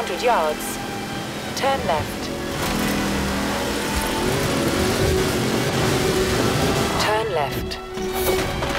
Hundred yards. Turn left. Turn left.